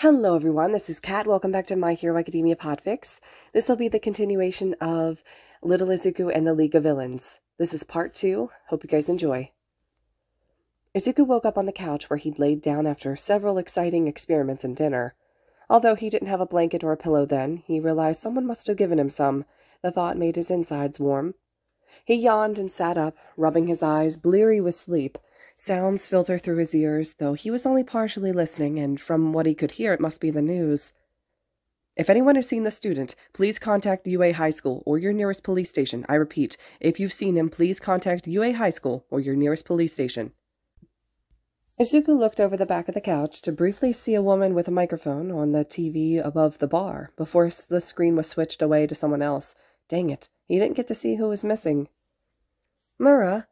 Hello everyone, this is Kat. Welcome back to My Hero Academia Podfics. This will be the continuation of Little Izuku and the League of Villains. This is part two. Hope you guys enjoy. Izuku woke up on the couch where he'd laid down after several exciting experiments and dinner. Although he didn't have a blanket or a pillow then, he realized someone must have given him some. The thought made his insides warm. He yawned and sat up, rubbing his eyes, bleary with sleep, Sounds filter through his ears, though he was only partially listening, and from what he could hear, it must be the news. If anyone has seen the student, please contact UA High School or your nearest police station. I repeat, if you've seen him, please contact UA High School or your nearest police station. Izuku looked over the back of the couch to briefly see a woman with a microphone on the TV above the bar before the screen was switched away to someone else. Dang it, he didn't get to see who was missing. Mura,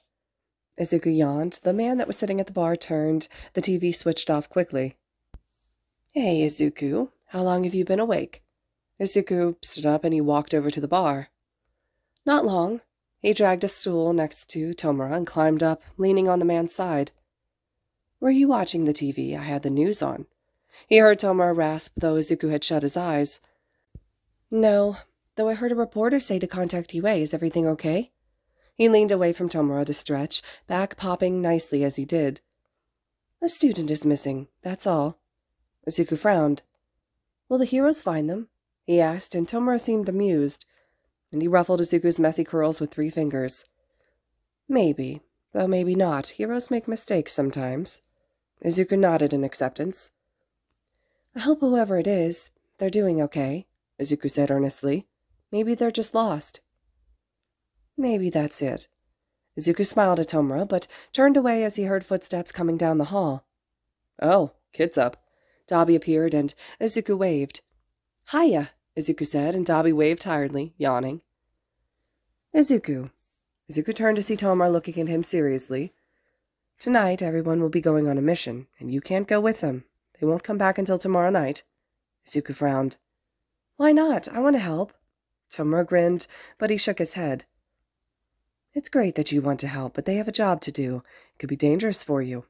Izuku yawned. The man that was sitting at the bar turned. The TV switched off quickly. Hey, Izuku. How long have you been awake? Izuku stood up and he walked over to the bar. Not long. He dragged a stool next to Tomura and climbed up, leaning on the man's side. Were you watching the TV? I had the news on. He heard Tomura rasp, though Izuku had shut his eyes. No, though I heard a reporter say to contact UA. Is everything okay? He leaned away from Tomura to stretch, back popping nicely as he did. A student is missing, that's all. Izuku frowned. Will the heroes find them? he asked, and Tomura seemed amused, and he ruffled Izuku's messy curls with three fingers. Maybe, though maybe not. Heroes make mistakes sometimes. Izuku nodded in acceptance. I hope whoever it is, they're doing okay, Izuku said earnestly. Maybe they're just lost. Maybe that's it. Izuku smiled at Tomura, but turned away as he heard footsteps coming down the hall. Oh, kid's up. Dabi appeared, and Izuku waved. Hiya, Izuku said, and Dabi waved tiredly, yawning. Izuku. Izuku turned to see Tomura looking at him seriously. Tonight, everyone will be going on a mission, and you can't go with them. They won't come back until tomorrow night. Izuku frowned. Why not? I want to help. Tomura grinned, but he shook his head. It's great that you want to help, but they have a job to do. It could be dangerous for you.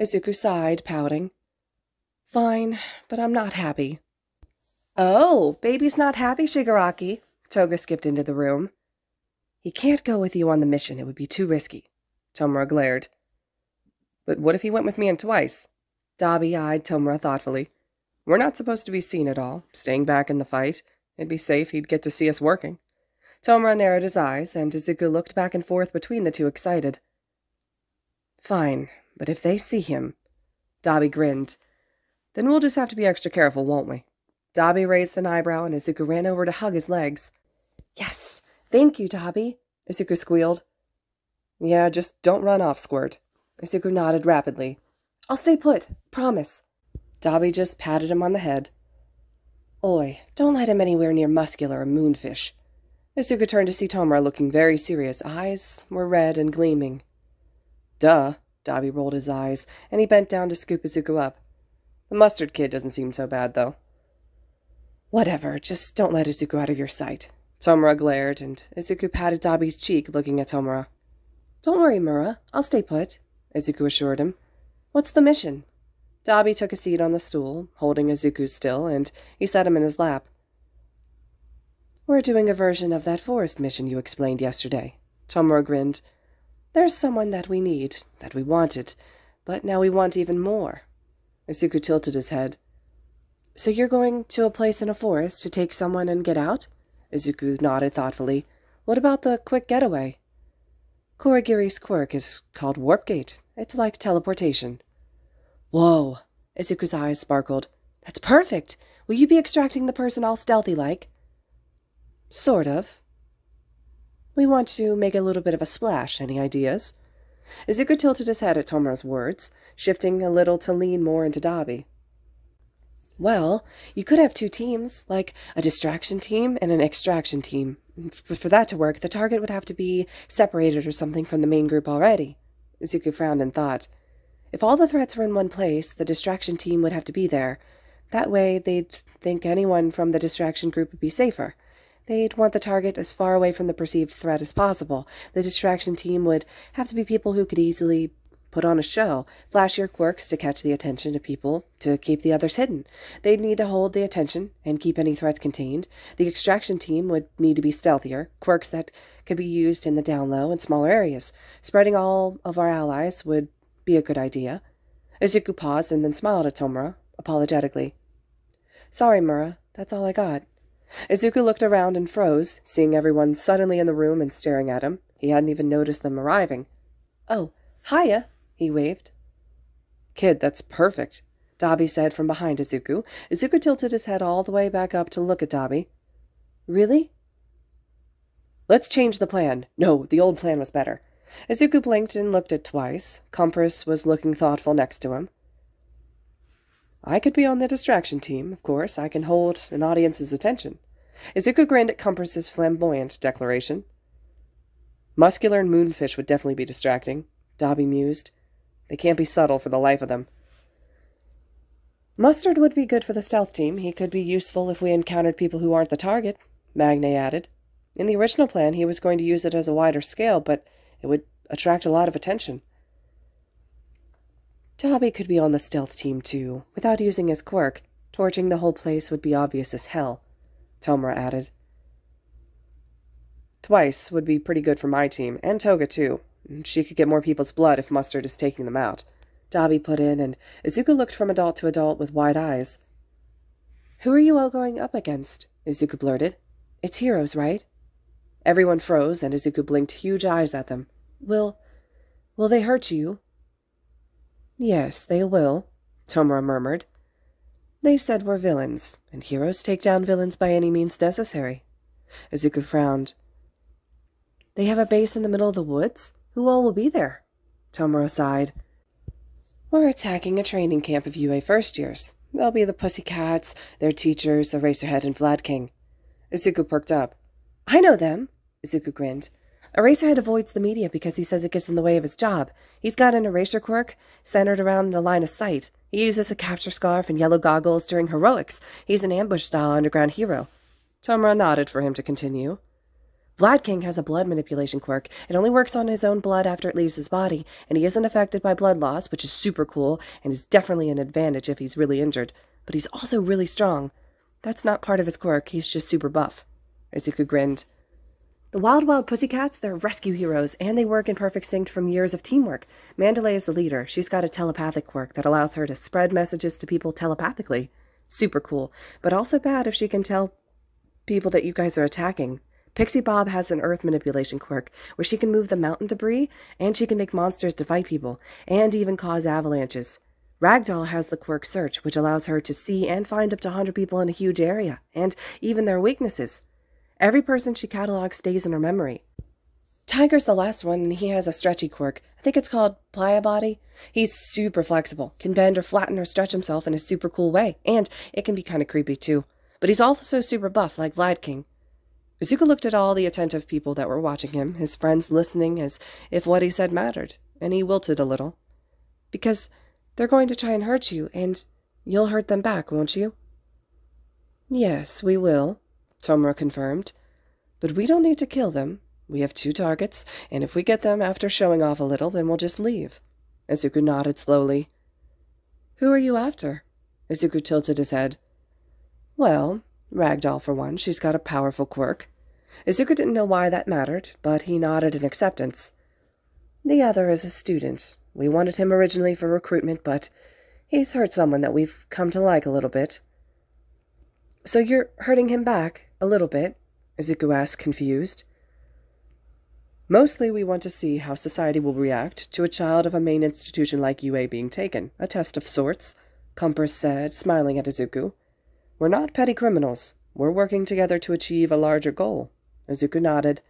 Izuku sighed, pouting. Fine, but I'm not happy. Oh, baby's not happy, Shigaraki. Toga skipped into the room. He can't go with you on the mission. It would be too risky. Tomura glared. But what if he went with me and twice? Dabi eyed Tomura thoughtfully. We're not supposed to be seen at all, staying back in the fight. It'd be safe he'd get to see us working. Tomura narrowed his eyes, and Izuku looked back and forth between the two, excited. Fine, but if they see him... Dabi grinned. Then we'll just have to be extra careful, won't we? Dabi raised an eyebrow, and Izuku ran over to hug his legs. Yes, thank you, Dabi, Izuku squealed. Yeah, just don't run off, Squirt. Izuku nodded rapidly. I'll stay put, promise. Dabi just patted him on the head. Oi, don't let him anywhere near Muscular or Moonfish. Izuku turned to see Tomura looking very serious. Eyes were red and gleaming. Duh, Dabi rolled his eyes, and he bent down to scoop Izuku up. The mustard kid doesn't seem so bad, though. Whatever, just don't let Izuku out of your sight. Tomura glared, and Izuku patted Dabi's cheek, looking at Tomura. Don't worry, Mura. I'll stay put, Izuku assured him. What's the mission? Dabi took a seat on the stool, holding Izuku still, and he set him in his lap. We're doing a version of that forest mission you explained yesterday. Tomura grinned. There's someone that we need, that we wanted, but now we want even more. Izuku tilted his head. So you're going to a place in a forest to take someone and get out? Izuku nodded thoughtfully. What about the quick getaway? Kurogiri's quirk is called Warp Gate. It's like teleportation. Whoa! Izuku's eyes sparkled. That's perfect! Will you be extracting the person all stealthy-like? Sort of. We want to make a little bit of a splash. Any ideas? Izuku tilted his head at Tomura's words, shifting a little to lean more into Dabi. Well, you could have two teams, like a distraction team and an extraction team. But for that to work, the target would have to be separated or something from the main group already. Izuku frowned and thought. If all the threats were in one place, the distraction team would have to be there. That way, they'd think anyone from the distraction group would be safer. They'd want the target as far away from the perceived threat as possible. The distraction team would have to be people who could easily put on a show, flash your quirks to catch the attention of people to keep the others hidden. They'd need to hold the attention and keep any threats contained. The extraction team would need to be stealthier, quirks that could be used in the down low and smaller areas. Spreading all of our allies would be a good idea. Izuku paused and then smiled at Tomura, apologetically. Sorry, Mura, that's all I got. Izuku looked around and froze, seeing everyone suddenly in the room and staring at him. He hadn't even noticed them arriving. Oh, hiya, he waved. Kid, that's perfect, Dabi said from behind Izuku. Izuku tilted his head all the way back up to look at Dabi. Really? Let's change the plan. No, the old plan was better. Izuku blinked and looked at Twice. Compress was looking thoughtful next to him. I could be on the distraction team, of course. I can hold an audience's attention. Izuku grinned at Compress's flamboyant declaration. Muscular and moonfish would definitely be distracting, Dabi mused. They can't be subtle for the life of them. Mustard would be good for the stealth team. He could be useful if we encountered people who aren't the target, Magne added. In the original plan, he was going to use it as a wider scale, but it would attract a lot of attention. Dabi could be on the stealth team, too, without using his quirk. Torching the whole place would be obvious as hell, Tomura added. Twice would be pretty good for my team, and Toga too. She could get more people's blood if Mustard is taking them out. Dabi put in, and Izuku looked from adult to adult with wide eyes. Who are you all going up against? Izuku blurted. It's heroes, right? Everyone froze, and Izuku blinked huge eyes at them. Will... will they hurt you? Yes, they will, Tomura murmured. They said we're villains, and heroes take down villains by any means necessary. Izuku frowned. They have a base in the middle of the woods? Who all will be there? Tomura sighed. We're attacking a training camp of UA first years. They'll be the Pussycats, their teachers, Eraserhead, and Vlad King. Izuku perked up. I know them, Izuku grinned. Eraserhead avoids the media because he says it gets in the way of his job. He's got an eraser quirk centered around the line of sight. He uses a capture scarf and yellow goggles during heroics. He's an ambush-style underground hero. Tomura nodded for him to continue. Vlad King has a blood manipulation quirk. It only works on his own blood after it leaves his body, and he isn't affected by blood loss, which is super cool and is definitely an advantage if he's really injured. But he's also really strong. That's not part of his quirk, he's just super buff. Izuku grinned. The Wild Wild Pussycats, they're rescue heroes, and they work in perfect sync from years of teamwork. Mandalay is the leader. She's got a telepathic quirk that allows her to spread messages to people telepathically. Super cool, but also bad if she can tell people that you guys are attacking. Pixie Bob has an earth manipulation quirk where she can move the mountain debris, and she can make monsters to fight people, and even cause avalanches. Ragdoll has the quirk Search, which allows her to see and find up to 100 people in a huge area, and even their weaknesses. Every person she catalogs stays in her memory. Tiger's the last one, and he has a stretchy quirk. I think it's called Pliabody. He's super flexible, can bend or flatten or stretch himself in a super cool way, and it can be kind of creepy too. But he's also super buff, like Vlad King. Izuku looked at all the attentive people that were watching him, his friends listening as if what he said mattered, and he wilted a little. Because they're going to try and hurt you, and you'll hurt them back, won't you? Yes, we will, Tomura confirmed. But we don't need to kill them. We have two targets, and if we get them after showing off a little, then we'll just leave. Izuku nodded slowly. Who are you after? Izuku tilted his head. Well, Ragdoll for one, she's got a powerful quirk. Izuku didn't know why that mattered, but he nodded in acceptance. The other is a student. We wanted him originally for recruitment, but he's hurt someone that we've come to like a little bit. So you're hurting him back, a little bit? Izuku asked, confused. Mostly we want to see how society will react to a child of a main institution like UA being taken, a test of sorts, Compress said, smiling at Izuku. We're not petty criminals. We're working together to achieve a larger goal. Izuku nodded.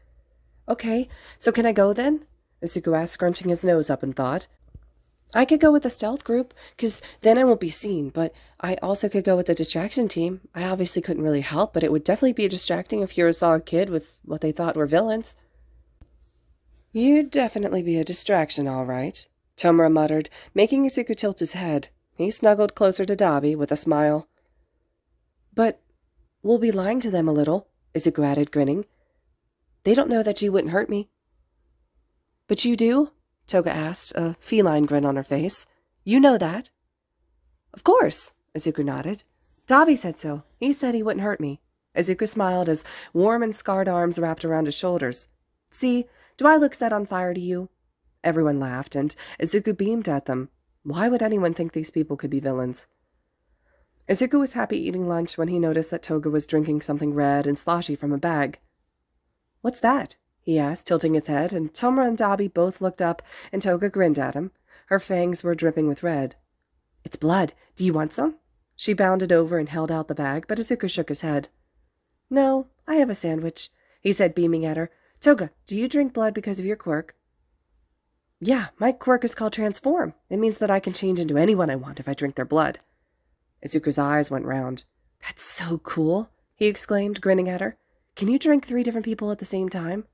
Okay, so can I go then? Izuku asked, scrunching his nose up in thought. I could go with the stealth group, because then I won't be seen, but I also could go with the distraction team. I obviously couldn't really help, but it would definitely be distracting if you saw a kid with what they thought were villains. You'd definitely be a distraction, all right, Tomura muttered, making Izuku tilt his head. He snuggled closer to Dabi with a smile. But we'll be lying to them a little, Izuku added, grinning. They don't know that you wouldn't hurt me. But you do? Toga asked, a feline grin on her face. You know that? Of course, Izuku nodded. Dabi said so. He said he wouldn't hurt me. Izuku smiled as warm and scarred arms wrapped around his shoulders. See, do I look set on fire to you? Everyone laughed, and Izuku beamed at them. Why would anyone think these people could be villains? Izuku was happy eating lunch when he noticed that Toga was drinking something red and sloshy from a bag. What's that? He asked, tilting his head, and Tomura and Dabi both looked up, and Toga grinned at him. Her fangs were dripping with red. It's blood. Do you want some? She bounded over and held out the bag, but Izuku shook his head. No, I have a sandwich, he said, beaming at her. Toga, do you drink blood because of your quirk? Yeah, my quirk is called Transform. It means that I can change into anyone I want if I drink their blood. Izuku's eyes went round. That's so cool, he exclaimed, grinning at her. Can you drink three different people at the same time?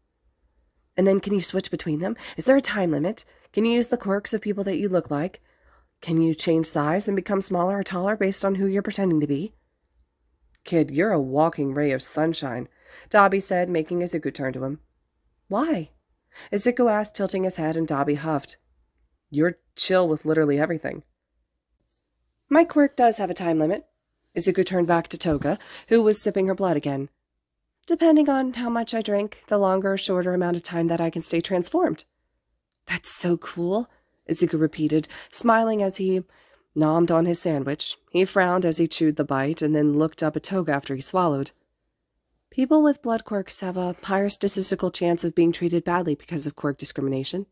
And then can you switch between them? Is there a time limit? Can you use the quirks of people that you look like? Can you change size and become smaller or taller based on who you're pretending to be? Kid, you're a walking ray of sunshine, Dabi said, making Izuku turn to him. Why? Izuku asked, tilting his head, and Dabi huffed. You're chill with literally everything. My quirk does have a time limit. Izuku turned back to Toga, who was sipping her blood again. Depending on how much I drink, the longer or shorter amount of time that I can stay transformed. That's so cool, Izuku repeated, smiling as he nommed on his sandwich. He frowned as he chewed the bite and then looked up at Toga after he swallowed. People with blood quirks have a higher statistical chance of being treated badly because of quirk discrimination.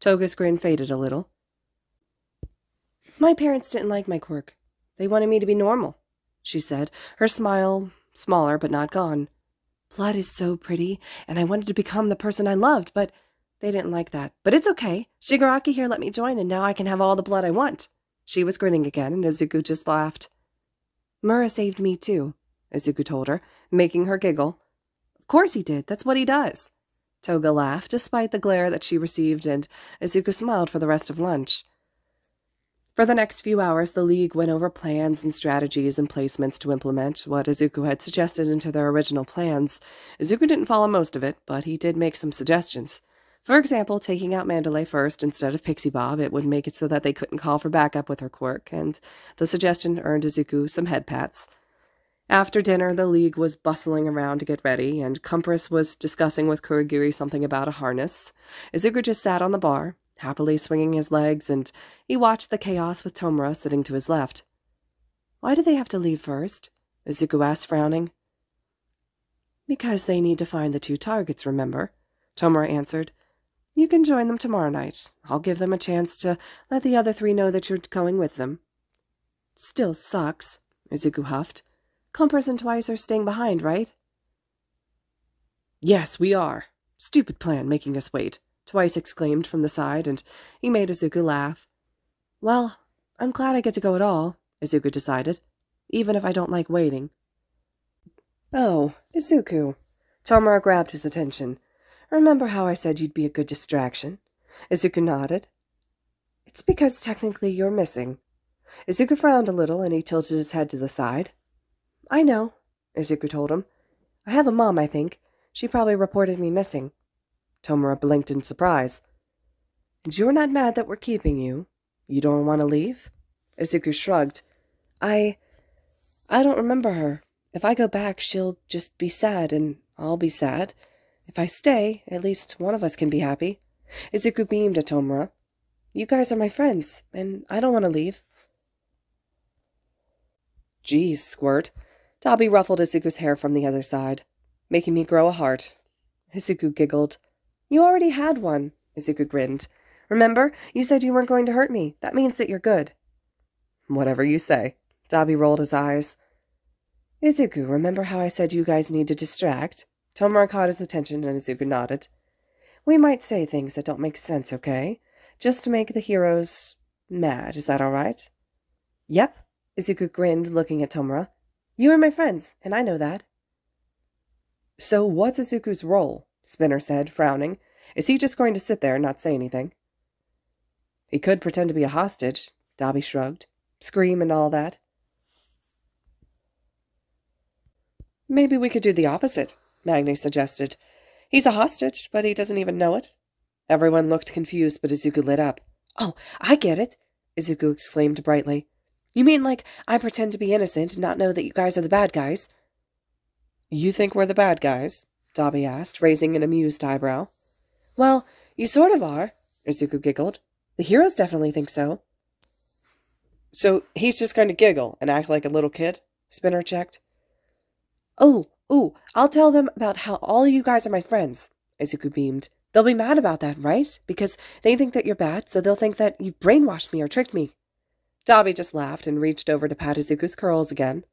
Toga's grin faded a little. My parents didn't like my quirk. They wanted me to be normal, she said, her smile smaller but not gone. Blood is so pretty, and I wanted to become the person I loved, but they didn't like that. But it's okay. Shigaraki here let me join, and now I can have all the blood I want. She was grinning again, and Izuku just laughed. Mura saved me, too, Izuku told her, making her giggle. Of course he did. That's what he does. Toga laughed, despite the glare that she received, and Izuku smiled for the rest of lunch. For the next few hours, the League went over plans and strategies and placements to implement what Izuku had suggested into their original plans. Izuku didn't follow most of it, but he did make some suggestions. For example, taking out Mandalay first instead of Pixie Bob, it would make it so that they couldn't call for backup with her quirk, and the suggestion earned Izuku some head pats. After dinner, the League was bustling around to get ready, and Compress was discussing with Kurogiri something about a harness. Izuku just sat on the bar, happily swinging his legs, and he watched the chaos with Tomura sitting to his left. Why do they have to leave first? Izuku asked, frowning. Because they need to find the two targets, remember? Tomura answered. You can join them tomorrow night. I'll give them a chance to let the other three know that you're going with them. Still sucks, Izuku huffed. Compress and Twice are staying behind, right? Yes, we are. Stupid plan, making us wait. Twice exclaimed from the side, and he made Izuku laugh. Well, I'm glad I get to go at all, Izuku decided, even if I don't like waiting. Oh, Izuku. Tomura grabbed his attention. Remember how I said you'd be a good distraction? Izuku nodded. It's because technically you're missing. Izuku frowned a little, and he tilted his head to the side. I know, Izuku told him. I have a mom, I think. She probably reported me missing. Tomura blinked in surprise. And you're not mad that we're keeping you? You don't want to leave? Izuku shrugged. I... I don't remember her. If I go back, she'll just be sad, and I'll be sad. If I stay, at least one of us can be happy. Izuku beamed at Tomura. You guys are my friends, and I don't want to leave. Geez, Squirt. Dabi ruffled Izuku's hair from the other side, making me grow a heart. Izuku giggled. You already had one, Izuku grinned. Remember, you said you weren't going to hurt me. That means that you're good. Whatever you say. Dabi rolled his eyes. Izuku, remember how I said you guys need to distract? Tomura caught his attention and Izuku nodded. We might say things that don't make sense, okay? Just to make the heroes mad. Is that all right? Yep. Izuku grinned, looking at Tomura. You are my friends, and I know that. So what's Izuku's role? Spinner said, frowning. Is he just going to sit there and not say anything? He could pretend to be a hostage, Dabi shrugged. Scream and all that. Maybe we could do the opposite, Magne suggested. He's a hostage, but he doesn't even know it. Everyone looked confused, but Izuku lit up. Oh, I get it, Izuku exclaimed brightly. You mean like I pretend to be innocent and not know that you guys are the bad guys? You think we're the bad guys? Dabi asked, raising an amused eyebrow. Well, you sort of are, Izuku giggled. The heroes definitely think so. So he's just going to giggle and act like a little kid? Spinner checked. Oh, oh, I'll tell them about how all you guys are my friends, Izuku beamed. They'll be mad about that, right? Because they think that you're bad, so they'll think that you've brainwashed me or tricked me. Dabi just laughed and reached over to pat Izuku's curls again.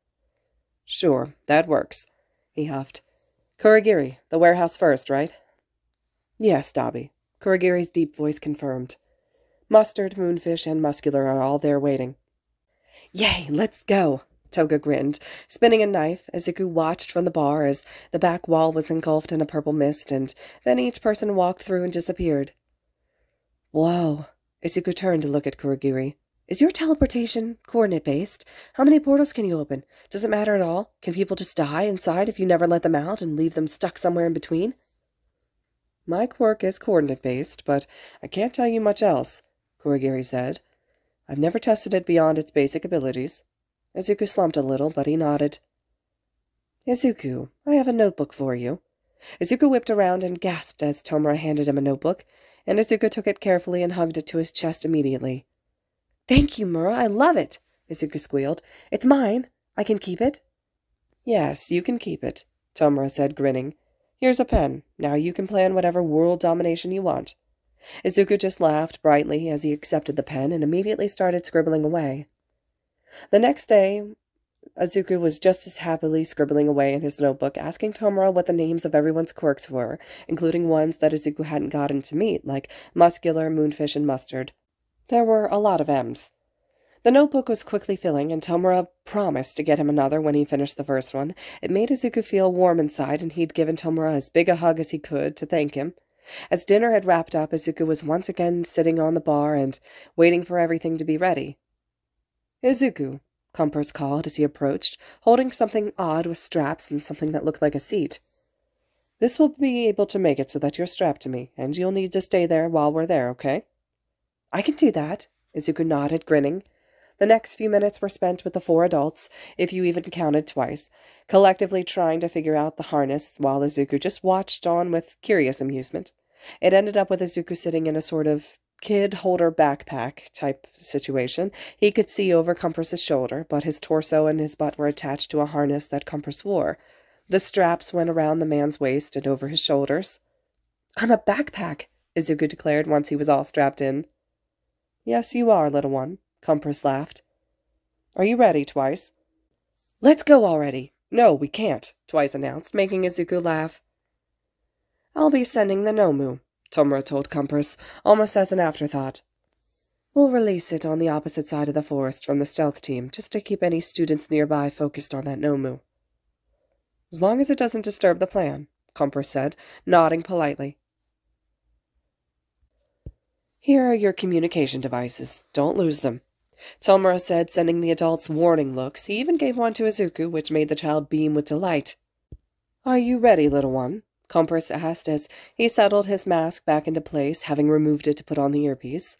Sure, that works, he huffed. Kurogiri, the warehouse first, right? Yes, Dabi. Kurogiri's deep voice confirmed. Mustard, Moonfish, and Muscular are all there waiting. Yay, let's go, Toga grinned, spinning a knife. as Izuku watched from the bar as the back wall was engulfed in a purple mist, and then each person walked through and disappeared. Whoa. Izuku turned to look at Kurogiri. Is your teleportation coordinate-based? How many portals can you open? Does it matter at all? Can people just die inside if you never let them out and leave them stuck somewhere in between? My quirk is coordinate-based, but I can't tell you much else, Kurogiri said. I've never tested it beyond its basic abilities. Izuku slumped a little, but he nodded. Izuku, I have a notebook for you. Izuku whipped around and gasped as Tomura handed him a notebook, and Izuku took it carefully and hugged it to his chest immediately. Thank you, Mura. I love it, Izuku squealed. It's mine. I can keep it. Yes, you can keep it, Tomura said, grinning. Here's a pen. Now you can plan whatever world domination you want. Izuku just laughed brightly as he accepted the pen and immediately started scribbling away. The next day, Izuku was just as happily scribbling away in his notebook, asking Tomura what the names of everyone's quirks were, including ones that Izuku hadn't gotten to meet, like Muscular, Moonfish, and Mustard. There were a lot of M's. The notebook was quickly filling, and Tomura promised to get him another when he finished the first one. It made Izuku feel warm inside, and he'd given Tomura as big a hug as he could to thank him. As dinner had wrapped up, Izuku was once again sitting on the bar and waiting for everything to be ready. Izuku, Compress called as he approached, holding something odd with straps and something that looked like a seat. This will be able to make it so that you're strapped to me, and you'll need to stay there while we're there, okay? I can do that, Izuku nodded, grinning. The next few minutes were spent with the four adults, if you even counted twice, collectively trying to figure out the harness while Izuku just watched on with curious amusement. It ended up with Izuku sitting in a sort of kid holder backpack type situation. He could see over Compress's shoulder, but his torso and his butt were attached to a harness that Compress wore. The straps went around the man's waist and over his shoulders. I'm a backpack, Izuku declared once he was all strapped in. Yes, you are, little one, Compress laughed. Are you ready, Twice? Let's go already. No, we can't, Twice announced, making Izuku laugh. I'll be sending the Nomu, Tomura told Compress, almost as an afterthought. We'll release it on the opposite side of the forest from the stealth team, just to keep any students nearby focused on that Nomu. As long as it doesn't disturb the plan, Compress said, nodding politely. Here are your communication devices. Don't lose them. Tomura said, sending the adults warning looks. He even gave one to Izuku, which made the child beam with delight. Are you ready, little one? Compress asked as he settled his mask back into place, having removed it to put on the earpiece.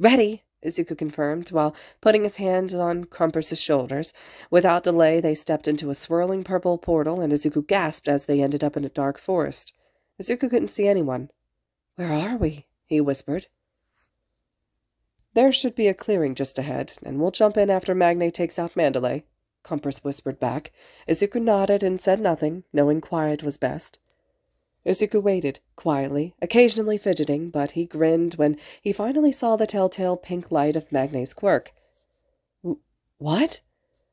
Ready, Izuku confirmed, while putting his hand on Compress's shoulders. Without delay, they stepped into a swirling purple portal, and Izuku gasped as they ended up in a dark forest. Izuku couldn't see anyone. Where are we? he whispered. There should be a clearing just ahead, and we'll jump in after Magne takes out Mandalay, Compress whispered back. Izuku nodded and said nothing, knowing quiet was best. Izuku waited, quietly, occasionally fidgeting, but he grinned when he finally saw the telltale pink light of Magne's quirk. What?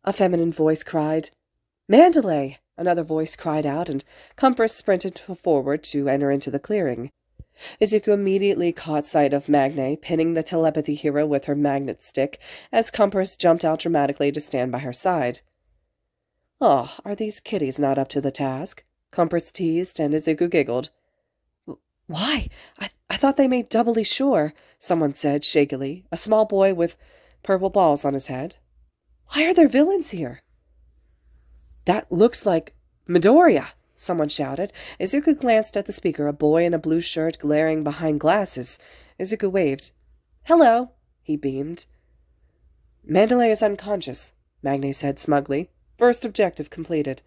A feminine voice cried. Mandalay! Another voice cried out, and Compress sprinted forward to enter into the clearing. Izuku immediately caught sight of Magne pinning the telepathy hero with her magnet stick as Compress jumped out dramatically to stand by her side. Oh, are these kiddies not up to the task? Compress teased, and Izuku giggled. Why? I, I thought they made doubly sure, someone said shakily, a small boy with purple balls on his head. Why are there villains here? That looks like Midoriya, someone shouted. Izuku glanced at the speaker, a boy in a blue shirt glaring behind glasses. Izuku waved. Hello, he beamed. Mandalay is unconscious, Magne said smugly. First objective completed.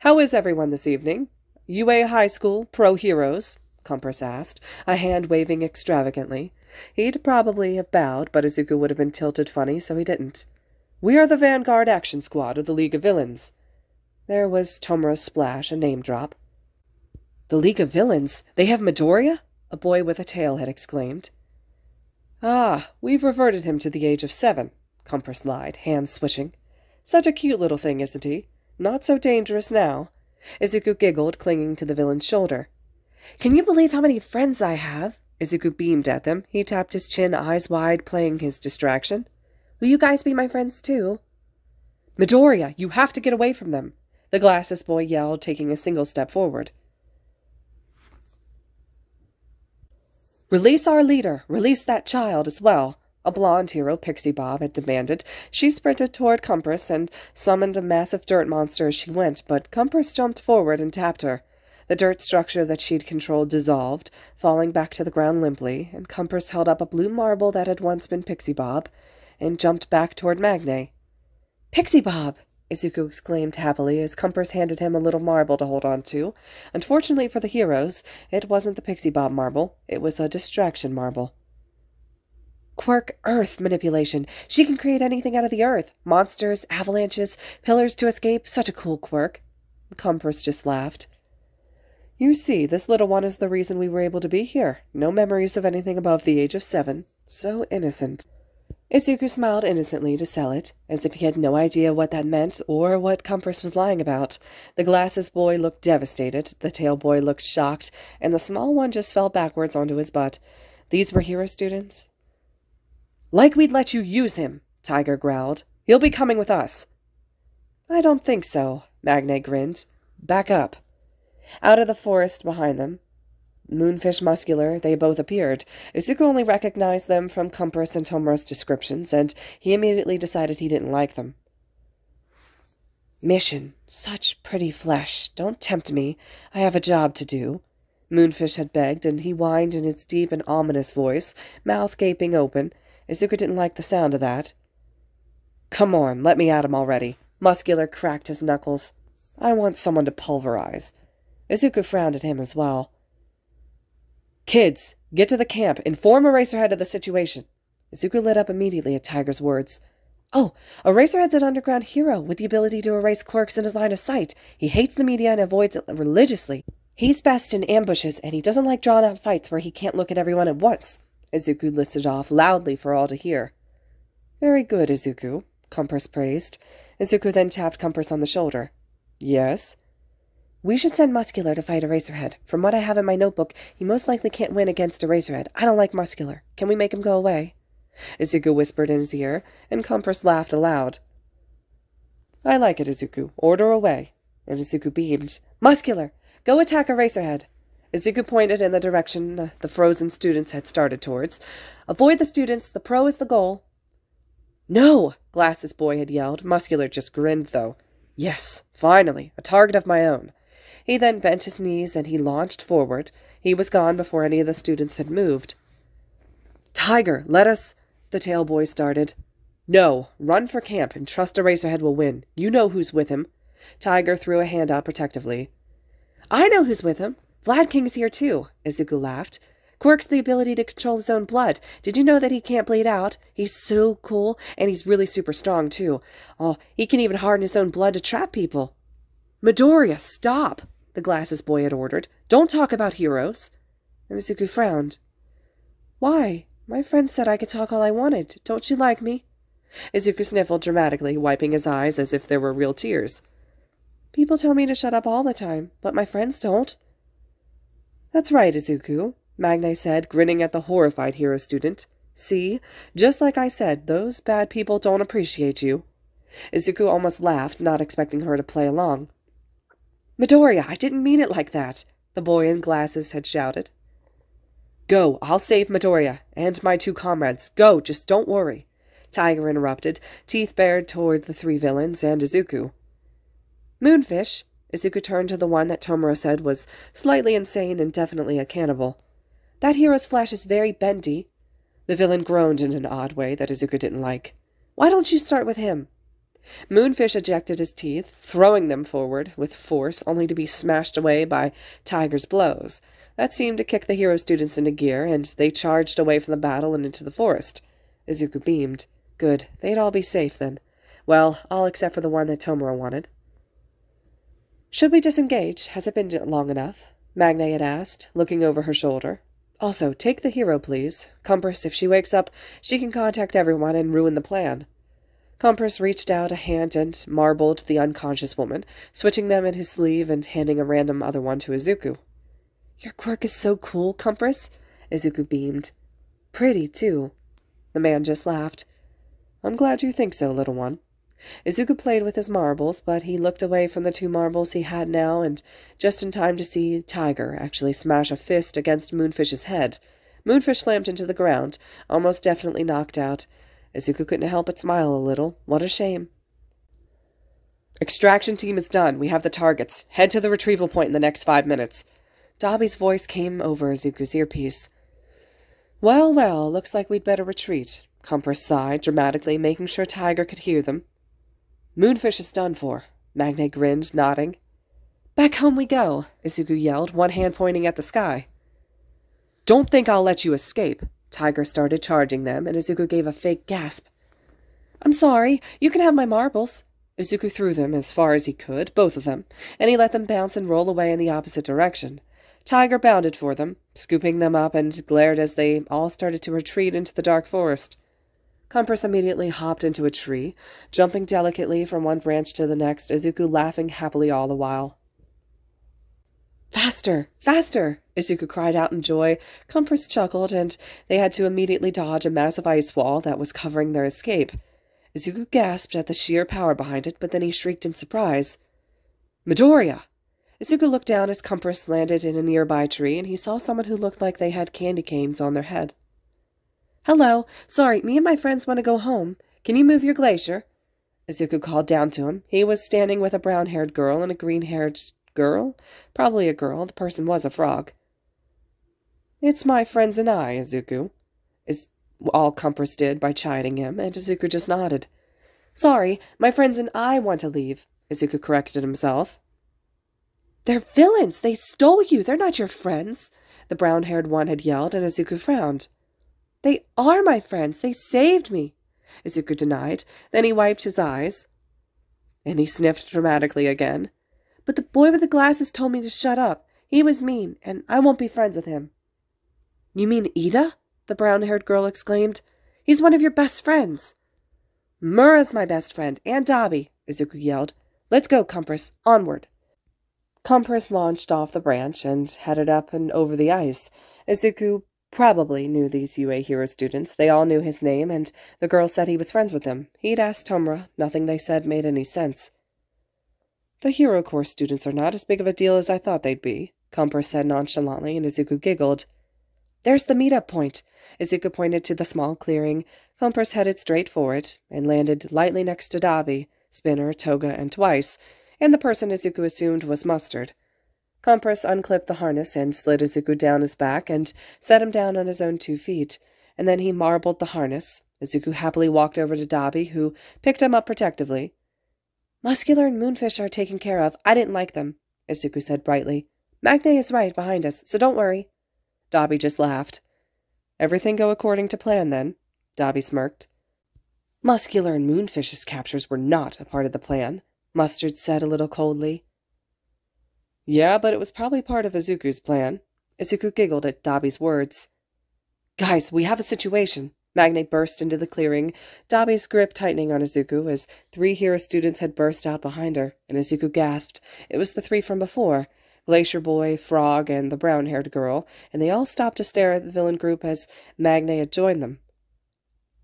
How is everyone this evening? UA High School, pro heroes? Compress asked, a hand waving extravagantly. He'd probably have bowed, but Izuku would have been tilted funny, so he didn't. We are the Vanguard Action Squad of the League of Villains. There was Tomura's splash, a name drop. The League of Villains? They have Midoriya? A boy with a tail had exclaimed. Ah, we've reverted him to the age of seven, Compress lied, hands switching. Such a cute little thing, isn't he? Not so dangerous now. Izuku giggled, clinging to the villain's shoulder. Can you believe how many friends I have? Izuku beamed at them. He tapped his chin, eyes wide, playing his distraction. Will you guys be my friends too? Midoriya, you have to get away from them, the glasses boy yelled, taking a single step forward. Release our leader. Release that child as well. A blonde hero, Pixie Bob, had demanded. She sprinted toward Compress and summoned a massive dirt monster as she went, but Compress jumped forward and tapped her. The dirt structure that she'd controlled dissolved, falling back to the ground limply, and Compress held up a blue marble that had once been Pixie Bob, and jumped back toward Magne. Pixie Bob! Izuku exclaimed happily as Compress handed him a little marble to hold on to. Unfortunately for the heroes, it wasn't the Pixie Bob marble, it was a distraction marble. Quirk Earth manipulation. She can create anything out of the earth. Monsters, avalanches, pillars to escape. Such a cool quirk. Compress just laughed. You see, this little one is the reason we were able to be here. No memories of anything above the age of seven. So innocent. Izuku smiled innocently to sell it, as if he had no idea what that meant or what Compress was lying about. The glasses boy looked devastated, the tail boy looked shocked, and the small one just fell backwards onto his butt. These were hero students? Like we'd let you use him, Tiger growled. He'll be coming with us. I don't think so, Magne grinned. Back up. Out of the forest behind them, Moonfish Muscular, they both appeared. Izuku only recognized them from Compress and Tomura's descriptions, and he immediately decided he didn't like them. Mission. Such pretty flesh. Don't tempt me. I have a job to do. Moonfish had begged, and he whined in his deep and ominous voice, mouth gaping open. Izuku didn't like the sound of that. Come on, let me at him already. Muscular cracked his knuckles. I want someone to pulverize. Izuku frowned at him as well. Kids, get to the camp. Inform Eraserhead of the situation. Izuku lit up immediately at Tiger's words. Oh, Eraserhead's an underground hero with the ability to erase quirks in his line of sight. He hates the media and avoids it religiously. He's best in ambushes, and he doesn't like drawn out fights where he can't look at everyone at once. Izuku listed off loudly for all to hear. Very good, Izuku, Compress praised. Izuku then tapped Compress on the shoulder. Yes? We should send Muscular to fight Eraserhead. From what I have in my notebook, he most likely can't win against Eraserhead. I don't like Muscular. Can we make him go away? Izuku whispered in his ear, and Compress laughed aloud. I like it, Izuku. Order away. And Izuku beamed. Muscular! Go attack Eraserhead! Izuku pointed in the direction the frozen students had started towards. Avoid the students. The pro is the goal. No! Glasses Boy had yelled. Muscular just grinned, though. Yes, finally, a target of my own. He then bent his knees and he launched forward. He was gone before any of the students had moved. Tiger, let us... The tail boy started. No, run for camp and trust Eraserhead will win. You know who's with him. Tiger threw a hand out protectively. I know who's with him. Vlad King's here too, Izuku laughed. Quirk's the ability to control his own blood. Did you know that he can't bleed out? He's so cool, and he's really super strong, too. Oh, he can even harden his own blood to trap people. Midoriya, stop! The glasses boy had ordered. Don't talk about heroes. Izuku frowned. Why? My friend said I could talk all I wanted. Don't you like me? Izuku sniffled dramatically, wiping his eyes as if there were real tears. People tell me to shut up all the time, but my friends don't. That's right, Izuku, Magne said, grinning at the horrified hero student. See? Just like I said, those bad people don't appreciate you. Izuku almost laughed, not expecting her to play along. Midoriya, I didn't mean it like that, the boy in glasses had shouted. Go, I'll save Midoriya, and my two comrades. Go, just don't worry. Tiger interrupted, teeth bared toward the three villains and Izuku. Moonfish, Izuku turned to the one that Tomura said was slightly insane and definitely a cannibal. That hero's flesh is very bendy. The villain groaned in an odd way that Izuku didn't like. Why don't you start with him? Moonfish ejected his teeth, throwing them forward with force, only to be smashed away by Tiger's blows. That seemed to kick the hero students into gear, and they charged away from the battle and into the forest. Izuku beamed. Good. They'd all be safe then. Well, all except for the one that Tomura wanted. Should we disengage? Has it been long enough? Magne had asked, looking over her shoulder. Also, take the hero, please. Compress, if she wakes up, she can contact everyone and ruin the plan. Compress reached out a hand and marbled the unconscious woman, switching them in his sleeve and handing a random other one to Izuku. Your quirk is so cool, Compress, Izuku beamed. Pretty, too. The man just laughed. I'm glad you think so, little one. Izuku played with his marbles, but he looked away from the two marbles he had now, and just in time to see Tiger actually smash a fist against Moonfish's head. Moonfish slammed into the ground, almost definitely knocked out, Izuku couldn't help but smile a little. What a shame. Extraction team is done. We have the targets. Head to the retrieval point in the next five minutes. Dabi's voice came over Izuku's earpiece. Well, well, looks like we'd better retreat. Compress sighed, dramatically, making sure Tiger could hear them. Moonfish is done for. Magne grinned, nodding. Back home we go, Izuku yelled, one hand pointing at the sky. Don't think I'll let you escape. Tiger started charging them, and Izuku gave a fake gasp. I'm sorry, you can have my marbles. Izuku threw them as far as he could, both of them, and he let them bounce and roll away in the opposite direction. Tiger bounded for them, scooping them up, and glared as they all started to retreat into the dark forest. Compress immediately hopped into a tree, jumping delicately from one branch to the next, Izuku laughing happily all the while. Faster! Faster! Izuku cried out in joy. Compress chuckled, and they had to immediately dodge a massive ice wall that was covering their escape. Izuku gasped at the sheer power behind it, but then he shrieked in surprise. Midoriya! Izuku looked down as Compress landed in a nearby tree, and he saw someone who looked like they had candy canes on their head. Hello. Sorry, me and my friends want to go home. Can you move your glacier? Izuku called down to him. He was standing with a brown-haired girl and a green-haired girl? Probably a girl. The person was a frog. It's my friends and I, Izuku. Is all Compress did by chiding him, and Izuku just nodded. Sorry, my friends and I want to leave, Izuku corrected himself. They're villains! They stole you! They're not your friends! The brown-haired one had yelled, and Izuku frowned. They are my friends! They saved me! Izuku denied. Then he wiped his eyes. And he sniffed dramatically again. But the boy with the glasses told me to shut up. He was mean, and I won't be friends with him. You mean Iida? the brown-haired girl exclaimed. He's one of your best friends. Mura's my best friend, and Dabi, Izuku yelled. Let's go, Compress. Onward. Compress launched off the branch and headed up and over the ice. Izuku probably knew these UA Hero students. They all knew his name, and the girl said he was friends with them. He'd asked Tomura. Nothing they said made any sense. The Hero Course students are not as big of a deal as I thought they'd be, Compress said nonchalantly, and Izuku giggled. There's the meet-up point. Izuku pointed to the small clearing. Compress headed straight for it, and landed lightly next to Dabi, Spinner, Toga, and Twice, and the person Izuku assumed was Mustard. Compress unclipped the harness and slid Izuku down his back and set him down on his own two feet, and then he marbled the harness. Izuku happily walked over to Dabi, who picked him up protectively. Muscular and Moonfish are taken care of. I didn't like them, Izuku said brightly. Magne is right behind us, so don't worry. Dabi just laughed. Everything go according to plan, then? Dabi smirked. Muscular and Moonfish's captures were not a part of the plan, Mustard said a little coldly. Yeah, but it was probably part of Izuku's plan. Izuku giggled at Dabi's words. Guys, we have a situation. Magne burst into the clearing, Dabi's grip tightening on Izuku as three hero students had burst out behind her, and Izuku gasped. It was the three from before Glacier Boy, Frog, and the brown haired girl, and they all stopped to stare at the villain group as Magne had joined them.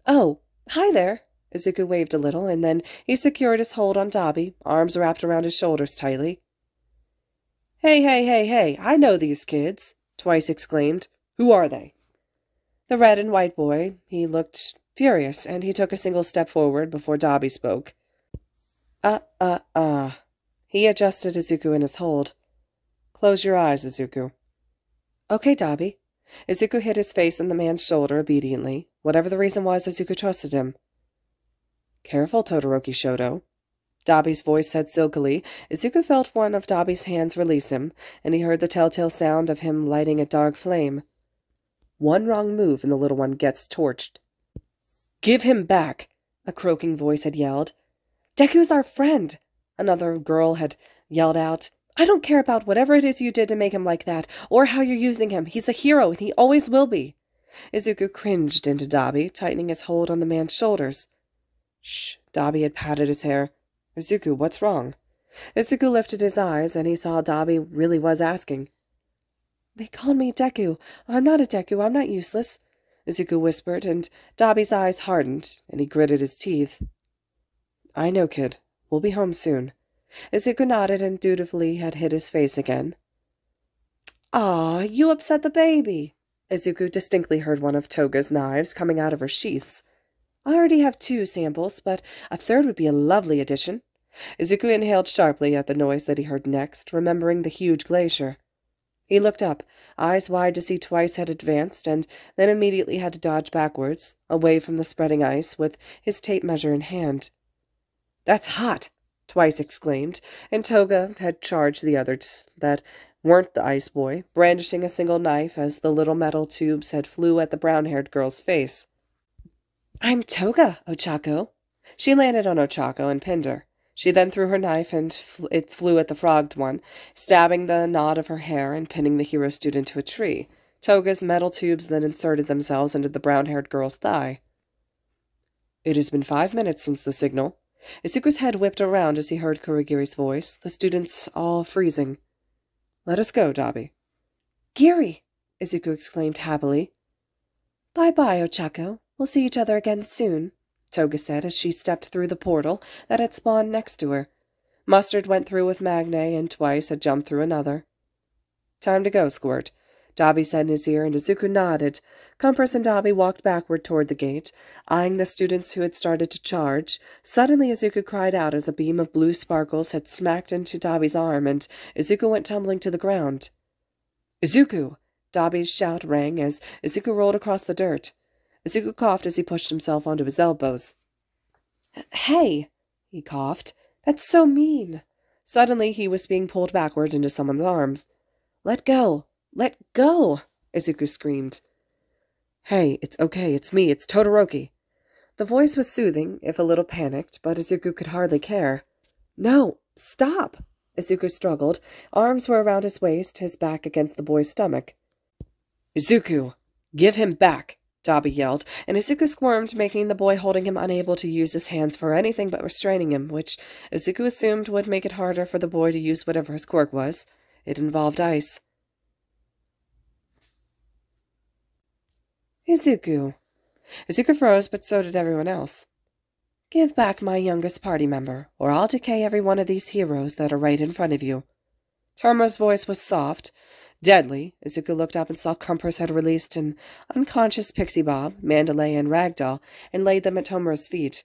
Oh, hi there! Izuku waved a little, and then he secured his hold on Dabi, arms wrapped around his shoulders tightly. Hey, hey, hey, hey, I know these kids, Twice exclaimed. Who are they? The red and white boy, he looked furious, and he took a single step forward before Dabi spoke. Uh, uh, uh. He adjusted Izuku in his hold. Close your eyes, Izuku. Okay, Dabi. Izuku hit his face on the man's shoulder obediently. Whatever the reason was, Izuku trusted him. Careful, Todoroki Shoto. Dabi's voice said silkily. Izuku felt one of Dabi's hands release him, and he heard the telltale sound of him lighting a dark flame. One wrong move and the little one gets torched. Give him back, a croaking voice had yelled. Deku's our friend, another girl had yelled out. I don't care about whatever it is you did to make him like that, or how you're using him. He's a hero, and he always will be. Izuku cringed into Dabi, tightening his hold on the man's shoulders. Shh, Dabi had patted his hair. Izuku, what's wrong? Izuku lifted his eyes, and he saw Dabi really was asking. They called me Deku. I'm not a Deku. I'm not useless, Izuku whispered, and Dabi's eyes hardened, and he gritted his teeth. I know, kid. We'll be home soon. Izuku nodded and dutifully had hid his face again. Ah, you upset the baby. Izuku distinctly heard one of Toga's knives coming out of her sheaths. I already have two samples, but a third would be a lovely addition. Izuku inhaled sharply at the noise that he heard next, remembering the huge glacier. He looked up, eyes wide to see Twice had advanced, and then immediately had to dodge backwards, away from the spreading ice, with his tape measure in hand. That's hot! Twice exclaimed, and Toga had charged the others that weren't the ice boy, brandishing a single knife as the little metal tubes had flew at the brown-haired girl's face. I'm Toga, Ochako. She landed on Ochako and pinned her. She then threw her knife and fl it flew at the frogged one, stabbing the knot of her hair and pinning the hero student to a tree. Toga's metal tubes then inserted themselves into the brown-haired girl's thigh. It has been five minutes since the signal. Izuku's head whipped around as he heard Kurogiri's voice, the students all freezing. Let us go, Dabi. Giri! Izuku exclaimed happily. Bye-bye, Ochako. We'll see each other again soon. Toga said as she stepped through the portal that had spawned next to her. Mustard went through with Magne and twice had jumped through another. Time to go, Squirt. Dabi said in his ear, and Izuku nodded. Compress and Dabi walked backward toward the gate, eyeing the students who had started to charge. Suddenly Izuku cried out as a beam of blue sparkles had smacked into Dabi's arm, and Izuku went tumbling to the ground. Izuku! Dabi's shout rang as Izuku rolled across the dirt. Izuku coughed as he pushed himself onto his elbows. Hey, he coughed. That's so mean. Suddenly he was being pulled backward into someone's arms. Let go. Let go, Izuku screamed. Hey, it's okay. It's me. It's Todoroki. The voice was soothing, if a little panicked, but Izuku could hardly care. No, stop, Izuku struggled. Arms were around his waist, his back against the boy's stomach. Izuku, give him back, Dabi yelled, and Izuku squirmed, making the boy holding him unable to use his hands for anything but restraining him, which Izuku assumed would make it harder for the boy to use whatever his quirk was. It involved ice. Izuku. Izuku froze, but so did everyone else. Give back my youngest party member, or I'll decay every one of these heroes that are right in front of you. Tomura's voice was soft, Deadly, Izuku looked up and saw Compress had released an unconscious Pixie Bob, Mandalay, and Ragdoll, and laid them at Tomura's feet.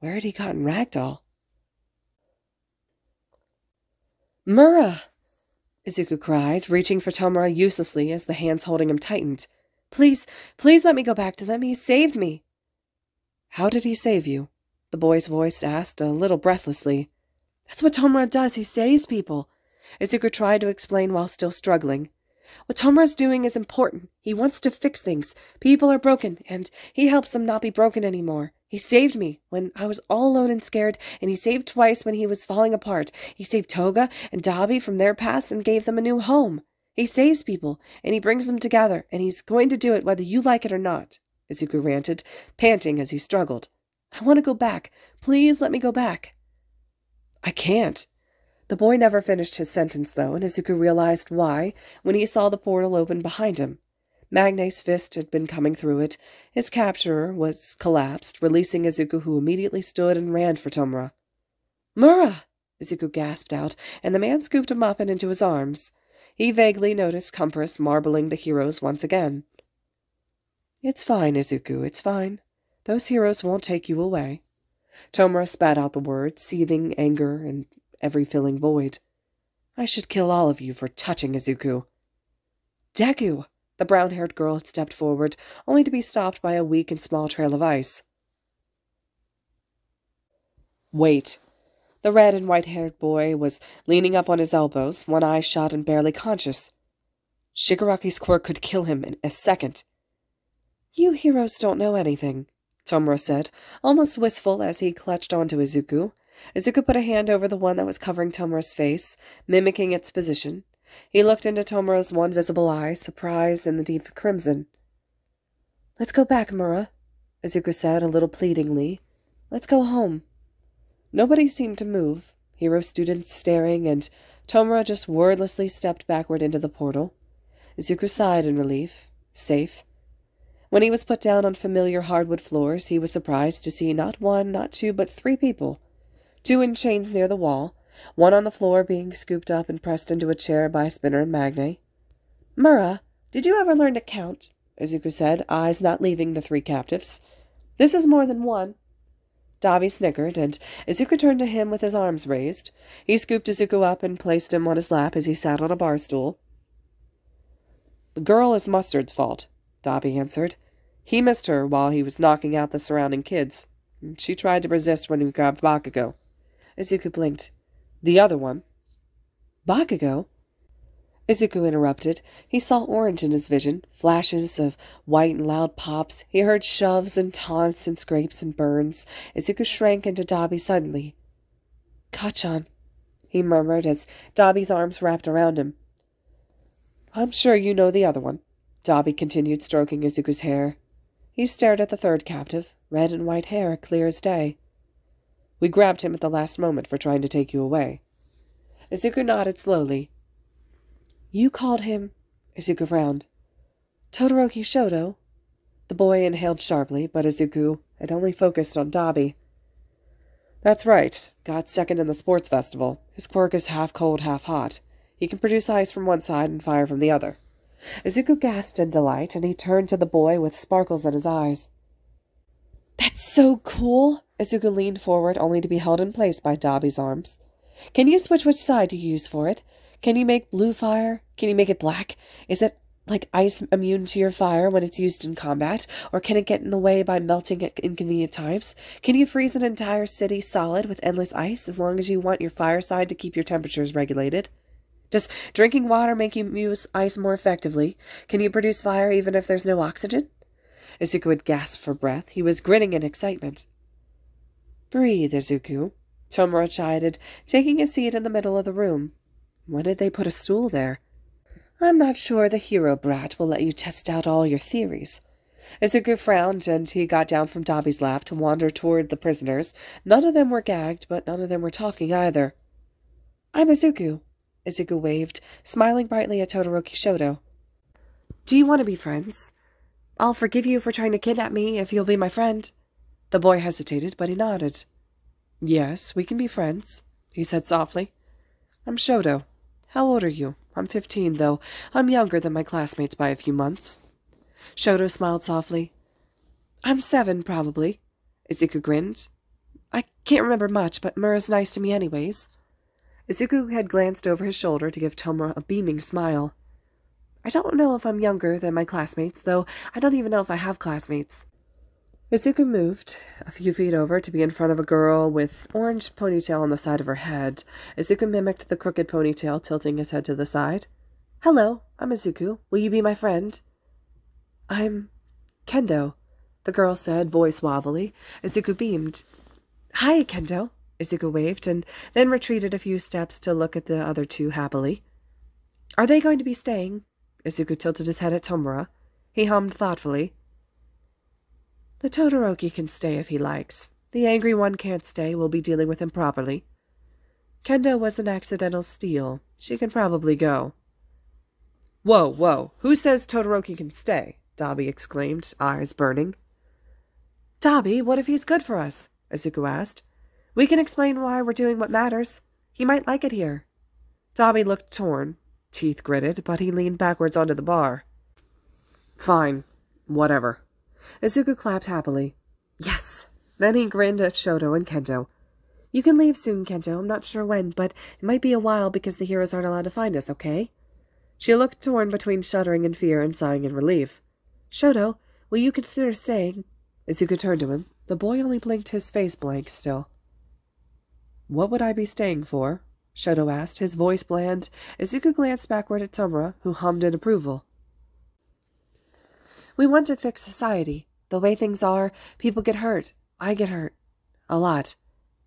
Where had he gotten Ragdoll? Mura! Izuku cried, reaching for Tomura uselessly as the hands holding him tightened. Please, please let me go back to them. He saved me. How did he save you? The boy's voice asked, a little breathlessly. That's what Tomura does. He saves people. Izuku tried to explain while still struggling. What Tomura's doing is important. He wants to fix things. People are broken, and he helps them not be broken anymore. He saved me when I was all alone and scared, and he saved twice when he was falling apart. He saved Toga and Dabi from their past and gave them a new home. He saves people, and he brings them together, and he's going to do it whether you like it or not, Izuku ranted, panting as he struggled. I want to go back. Please let me go back. I can't, the boy never finished his sentence, though, and Izuku realized why when he saw the portal open behind him. Magne's fist had been coming through it. His capturer was collapsed, releasing Izuku, who immediately stood and ran for Tomura. Mura! Izuku gasped out, and the man scooped him up and into his arms. He vaguely noticed Compress marbling the heroes once again. It's fine, Izuku, it's fine. Those heroes won't take you away. Tomura spat out the words, seething anger and every filling void. I should kill all of you for touching Izuku. Deku! The brown haired girl had stepped forward, only to be stopped by a weak and small trail of ice. Wait. The red and white haired boy was leaning up on his elbows, one eye shut and barely conscious. Shigaraki's quirk could kill him in a second. You heroes don't know anything, Tomura said, almost wistful as he clutched onto Izuku. Izuku put a hand over the one that was covering Tomura's face, mimicking its position. He looked into Tomura's one visible eye, surprise in the deep crimson. Let's go back, Mura, Izuku said a little pleadingly. Let's go home. Nobody seemed to move, hero students staring, and Tomura just wordlessly stepped backward into the portal. Izuku sighed in relief. Safe. When he was put down on familiar hardwood floors, he was surprised to see not one, not two, but three people. Two in chains near the wall, one on the floor being scooped up and pressed into a chair by Spinner and Magne. Mura, did you ever learn to count? Izuku said, eyes not leaving the three captives. This is more than one. Dabi snickered, and Izuku turned to him with his arms raised. He scooped Izuku up and placed him on his lap as he sat on a bar stool. The girl is Mustard's fault, Dabi answered. He missed her while he was knocking out the surrounding kids. She tried to resist when he grabbed Bakugo. Izuku blinked. The other one. Bakugo? Izuku interrupted. He saw orange in his vision, flashes of white and loud pops. He heard shoves and taunts and scrapes and burns. Izuku shrank into Dabi suddenly. Kacchan, he murmured as Dabi's arms wrapped around him. I'm sure you know the other one. Dabi continued stroking Izuku's hair. He stared at the third captive, red and white hair, clear as day. We grabbed him at the last moment for trying to take you away. Izuku nodded slowly. You called him... Izuku frowned. Todoroki Shoto? The boy inhaled sharply, but Izuku had only focused on Dabi. That's right. Got second in the sports festival. His quirk is half cold, half hot. He can produce ice from one side and fire from the other. Izuku gasped in delight, and he turned to the boy with sparkles in his eyes. That's so cool! Izuku leaned forward, only to be held in place by Dabi's arms. Can you switch which side you use for it? Can you make blue fire? Can you make it black? Is it like ice immune to your fire when it's used in combat? Or can it get in the way by melting at inconvenient times? Can you freeze an entire city solid with endless ice as long as you want your fire side to keep your temperatures regulated? Does drinking water make you use ice more effectively? Can you produce fire even if there's no oxygen? Izuku would gasp for breath. He was grinning in excitement. Breathe, Izuku, Tomura chided, taking a seat in the middle of the room. Why did they put a stool there? I'm not sure the hero brat will let you test out all your theories. Izuku frowned, and he got down from Dabi's lap to wander toward the prisoners. None of them were gagged, but none of them were talking either. I'm Izuku, Izuku waved, smiling brightly at Todoroki Shoto. Do you want to be friends? I'll forgive you for trying to kidnap me if you'll be my friend. The boy hesitated, but he nodded. Yes, we can be friends, he said softly. I'm Shoto. How old are you? I'm fifteen, though I'm younger than my classmates by a few months. Shoto smiled softly. I'm seven, probably. Izuku grinned. I can't remember much, but Mura's nice to me anyways. Izuku had glanced over his shoulder to give Tomura a beaming smile. I don't know if I'm younger than my classmates, though I don't even know if I have classmates. Izuku moved a few feet over to be in front of a girl with orange ponytail on the side of her head. Izuku mimicked the crooked ponytail, tilting his head to the side. Hello, I'm Izuku. Will you be my friend? I'm Kendo, the girl said, voice wobbly. Izuku beamed. Hi, Kendo. Izuku waved, and then retreated a few steps to look at the other two happily. Are they going to be staying? Izuku tilted his head at Tomura. He hummed thoughtfully. The Todoroki can stay if he likes. The angry one can't stay. We'll be dealing with him properly. Kendo was an accidental steal. She can probably go. Whoa, whoa. Who says Todoroki can stay? Dabi exclaimed, eyes burning. Dabi, what if he's good for us? Izuku asked. We can explain why we're doing what matters. He might like it here. Dabi looked torn, teeth gritted, but he leaned backwards onto the bar. Fine. Whatever. Izuku clapped happily. Yes! Then he grinned at Shoto and Kendo. You can leave soon, Kendo. I'm not sure when, but it might be a while because the heroes aren't allowed to find us, okay? She looked torn between shuddering in fear and sighing in relief. Shoto, will you consider staying? Izuku turned to him. The boy only blinked his face blank still. What would I be staying for? Shoto asked, his voice bland. Izuku glanced backward at Tomura, who hummed in approval. We want to fix society. The way things are, people get hurt. I get hurt. A lot.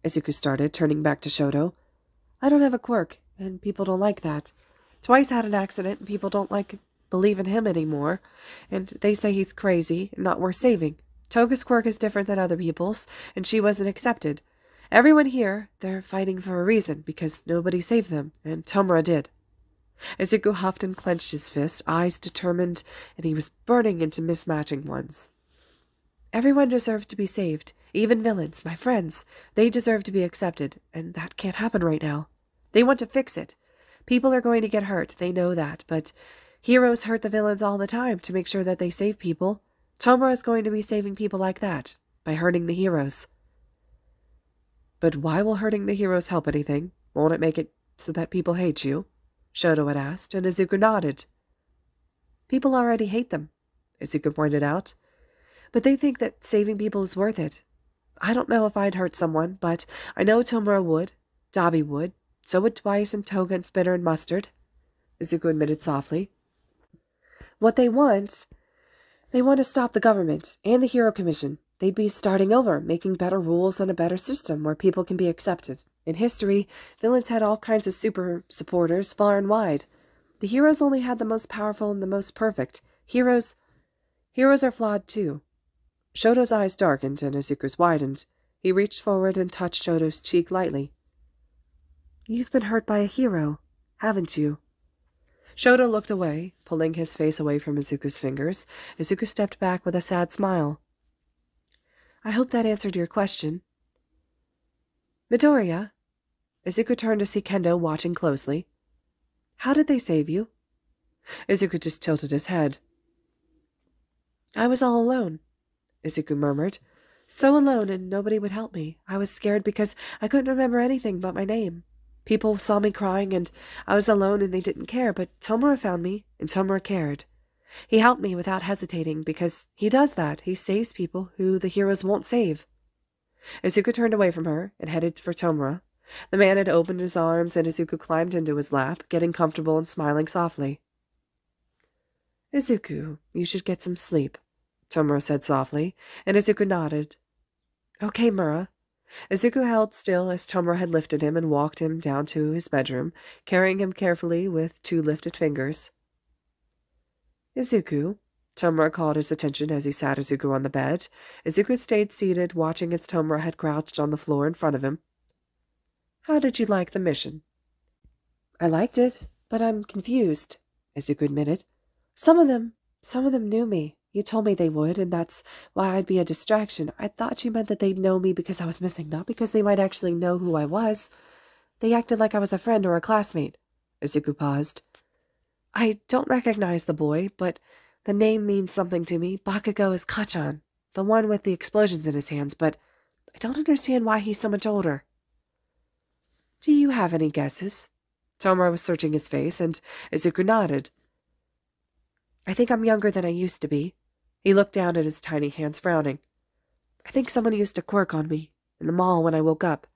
Izuku started, turning back to Shoto. I don't have a quirk, and people don't like that. Twice had an accident, and people don't like believe in him anymore, and they say he's crazy and not worth saving. Toga's quirk is different than other people's, and she wasn't accepted. Everyone here, they're fighting for a reason, because nobody saved them, and Tomura did. Huffed and clenched his fist, eyes determined, and he was burning into mismatching ones. Everyone deserves to be saved, even villains, my friends. They deserve to be accepted, and that can't happen right now. They want to fix it. People are going to get hurt, they know that, but heroes hurt the villains all the time to make sure that they save people. Tomura is going to be saving people like that, by hurting the heroes. But why will hurting the heroes help anything? Won't it make it so that people hate you? Shoto had asked, and Izuku nodded. People already hate them, Izuku pointed out. But they think that saving people is worth it. I don't know if I'd hurt someone, but I know Tomura would. Dabi would. So would Twice and Toga and Spinner and Mustard, Izuku admitted softly. What they want, they want to stop the government and the Hero Commission. They'd be starting over, making better rules and a better system where people can be accepted. In history, villains had all kinds of super supporters far and wide. The heroes only had the most powerful and the most perfect. Heroes heroes are flawed too. Shoto's eyes darkened and Izuku's widened. He reached forward and touched Shoto's cheek lightly. You've been hurt by a hero, haven't you? Shoto looked away, pulling his face away from Izuku's fingers. Izuku stepped back with a sad smile. I hope that answered your question. Midoriya? Izuku turned to see Kendo watching closely. How did they save you? Izuku just tilted his head. I was all alone, Izuku murmured. So alone, and nobody would help me. I was scared because I couldn't remember anything but my name. People saw me crying, and I was alone, and they didn't care, but Tomura found me, and Tomura cared. He helped me without hesitating, because he does that. He saves people who the heroes won't save. Izuku turned away from her and headed for Tomura. The man had opened his arms, and Izuku climbed into his lap, getting comfortable and smiling softly. Izuku, you should get some sleep, Tomura said softly, and Izuku nodded. Okay, Mura. Izuku held still as Tomura had lifted him and walked him down to his bedroom, carrying him carefully with two lifted fingers. Izuku, Tomura called his attention as he sat Izuku on the bed. Izuku stayed seated, watching as Tomura had crouched on the floor in front of him. How did you like the mission? I liked it, but I'm confused, Izuku admitted. Some of them, some of them knew me. You told me they would, and that's why I'd be a distraction. I thought you meant that they'd know me because I was missing, not because they might actually know who I was. They acted like I was a friend or a classmate. Izuku paused. I don't recognize the boy, but the name means something to me. Bakugo is Kacchan, the one with the explosions in his hands, but I don't understand why he's so much older. Do you have any guesses? Tomura was searching his face, and Izuku nodded. I think I'm younger than I used to be. He looked down at his tiny hands, frowning. I think someone used a quirk on me in the mall when I woke up,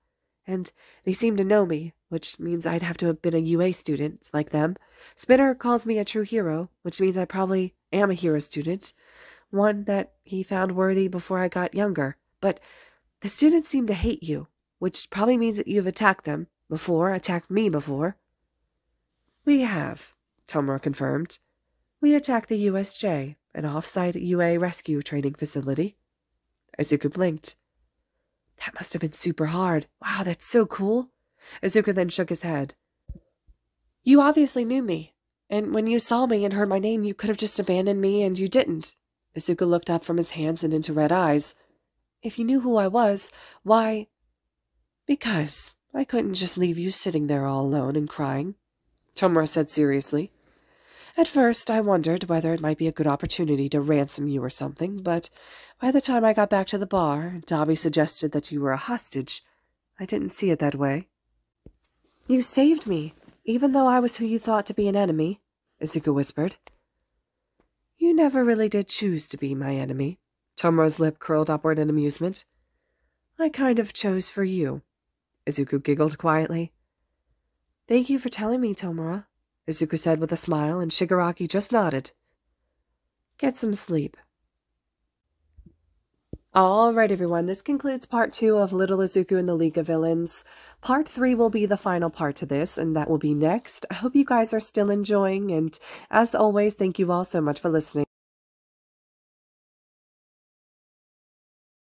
and they seem to know me, which means I'd have to have been a UA student, like them. Spinner calls me a true hero, which means I probably am a hero student, one that he found worthy before I got younger. But the students seem to hate you, which probably means that you've attacked them before, attacked me before. We have, Tomura confirmed. We attacked the USJ, an off-site UA rescue training facility. Izuku blinked. That must have been super hard. Wow, that's so cool. Izuku then shook his head. You obviously knew me, and when you saw me and heard my name, you could have just abandoned me, and you didn't. Izuku looked up from his hands and into red eyes. If you knew who I was, why... Because I couldn't just leave you sitting there all alone and crying, Tomura said seriously. At first, I wondered whether it might be a good opportunity to ransom you or something, but by the time I got back to the bar, Dabi suggested that you were a hostage. I didn't see it that way. You saved me, even though I was who you thought to be an enemy, Izuku whispered. You never really did choose to be my enemy. Tomura's lip curled upward in amusement. I kind of chose for you. Izuku giggled quietly. Thank you for telling me, Tomura, Izuku said with a smile, and Shigaraki just nodded. Get some sleep. All right, everyone, this concludes part two of Little Izuku and the League of Villains. Part three will be the final part to this, and that will be next. I hope you guys are still enjoying, and as always, thank you all so much for listening.